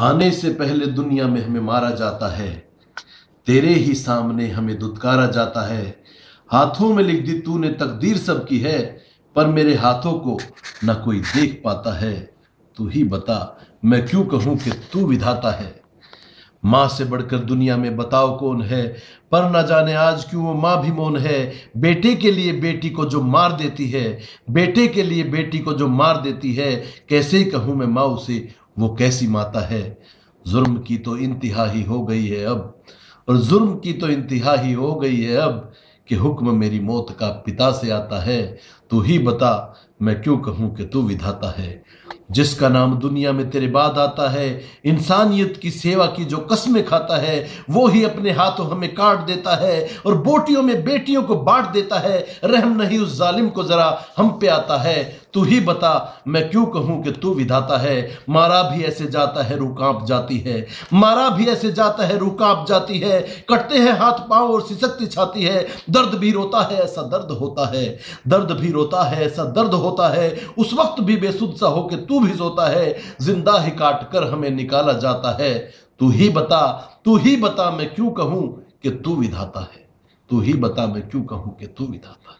आने से पहले दुनिया में हमें मारा जाता है। तेरे ही सामने हमें दुत्कारा जाता है। हाथों में लिख दी तूने तकदीर सबकी है, पर मेरे हाथों को न कोई देख पाता है। तू ही बता, मैं क्यों कहूँ कि तू विधाता है? माँ से बढ़कर दुनिया में बताओ कौन है? पर न जाने आज क्यों वो माँ भी मौन है? बेटे के लिए बेटी को जो मार देती है, बेटे के लिए बेटी को जो मार देती है, कैसे ही कहूँ मैं माँ उसे वो कैसी माता है? जुर्म की तो इंतहा ही हो गई है अब। और जुर्म की तो इंतहा ही हो गई है अब कि हुक्म मेरी मौत का पिता से आता है। तू ही बता, मैं क्यों कहूँ कि तू विधाता है? जिसका नाम दुनिया में तेरे बाद आता है, इंसानियत की सेवा की जो कस्में खाता है, वो ही अपने हाथों हमें काट देता है और बोटियों में बेटियों को बांट देता है। रहम नहीं उस जालिम को जरा हम पे आता है। तू ही बता, मैं क्यों कहूँ कि तू विधाता है? मारा भी ऐसे जाता है रू काँप जाती है। मारा भी ऐसे जाता है रू काँप जाती है। कटते हैं हाथ पाँव और सिसकती छाती है। दर्द भी रोता है, ऐसा दर्द होता है। दर्द भी रोता है, ऐसा दर्द होता है। उस वक्त भी बेसुध सा हो कि तू भी सोता है, ज़िंदा ही काट कर हमें निकाला जाता है। तू ही बता, तू ही बता मैं क्यों कहूँ कि तू विधाता है? तू ही बता मैं क्यों कहूँ कि तू विधाता है?